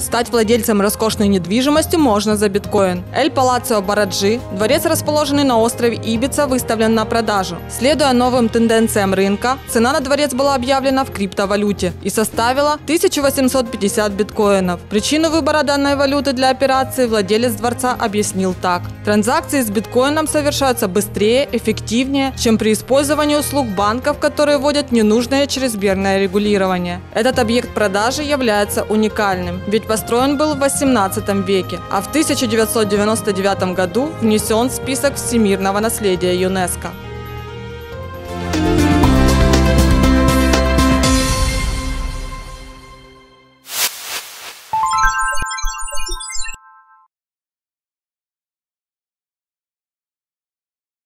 Стать владельцем роскошной недвижимости можно за биткоин. Эль Палацио Бараджи, дворец, расположенный на острове Ибица, выставлен на продажу. Следуя новым тенденциям рынка, цена на дворец была объявлена в криптовалюте и составила 1850 биткоинов. Причину выбора данной валюты для операции владелец дворца объяснил так. Транзакции с биткоином совершаются быстрее, эффективнее, чем при использовании услуг банков, которые вводят ненужное чрезмерное регулирование. Этот объект продажи является уникальным, ведь построен был в 18 веке, а в 1999 году внесен в список всемирного наследия ЮНЕСКО.